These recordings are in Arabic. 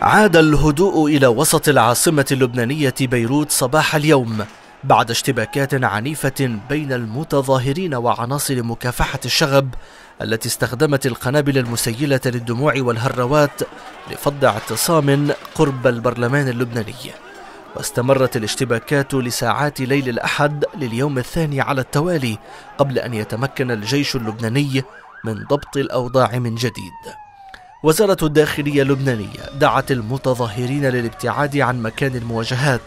عاد الهدوء إلى وسط العاصمة اللبنانية بيروت صباح اليوم بعد اشتباكات عنيفة بين المتظاهرين وعناصر مكافحة الشغب التي استخدمت القنابل المسيلة للدموع والهروات لفض اعتصام قرب البرلمان اللبناني. واستمرت الاشتباكات لساعات ليل الأحد لليوم الثاني على التوالي قبل أن يتمكن الجيش اللبناني من ضبط الأوضاع من جديد. وزارة الداخلية اللبنانية دعت المتظاهرين للابتعاد عن مكان المواجهات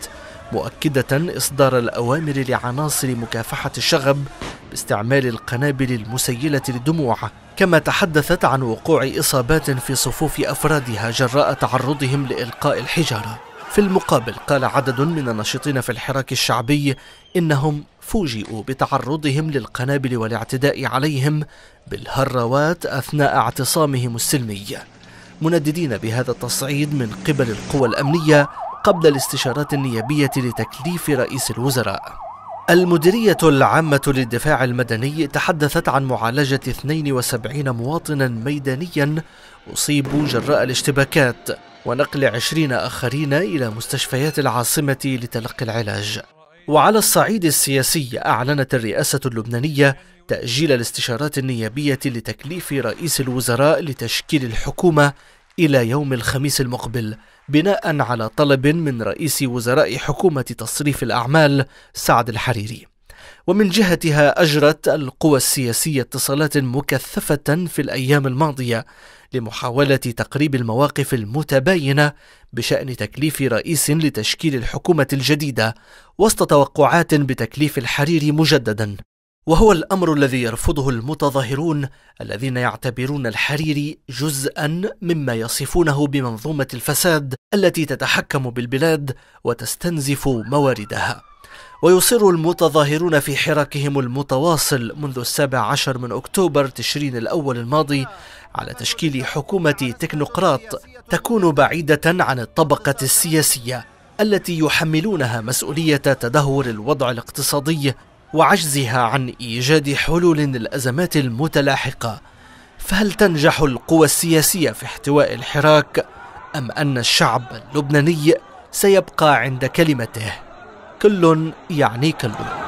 مؤكدة إصدار الأوامر لعناصر مكافحة الشغب باستعمال القنابل المسيلة للدموع كما تحدثت عن وقوع إصابات في صفوف أفرادها جراء تعرضهم لإلقاء الحجارة. في المقابل قال عدد من الناشطين في الحراك الشعبي إنهم فوجئوا بتعرضهم للقنابل والاعتداء عليهم بالهروات أثناء اعتصامهم السلمي. منددين بهذا التصعيد من قبل القوى الأمنية قبل الاستشارات النيابية لتكليف رئيس الوزراء. المديرية العامة للدفاع المدني تحدثت عن معالجة 72 مواطنا ميدانيا أصيبوا جراء الاشتباكات. ونقل 20 آخرين إلى مستشفيات العاصمة لتلقي العلاج. وعلى الصعيد السياسي أعلنت الرئاسة اللبنانية تأجيل الاستشارات النيابية لتكليف رئيس الوزراء لتشكيل الحكومة إلى يوم الخميس المقبل بناء على طلب من رئيس وزراء حكومة تصريف الأعمال سعد الحريري. ومن جهتها أجرت القوى السياسية اتصالات مكثفة في الأيام الماضية لمحاولة تقريب المواقف المتباينة بشأن تكليف رئيس لتشكيل الحكومة الجديدة وسط توقعات بتكليف الحريري مجددا. وهو الأمر الذي يرفضه المتظاهرون الذين يعتبرون الحريري جزءا مما يصفونه بمنظومة الفساد التي تتحكم بالبلاد وتستنزف مواردها. ويصر المتظاهرون في حراكهم المتواصل منذ السابع عشر من أكتوبر تشرين الأول الماضي على تشكيل حكومة تكنوقراط تكون بعيدة عن الطبقة السياسية التي يحملونها مسؤولية تدهور الوضع الاقتصادي وعجزها عن إيجاد حلول للأزمات المتلاحقة. فهل تنجح القوى السياسية في احتواء الحراك أم أن الشعب اللبناني سيبقى عند كلمته؟ كل يعني كل.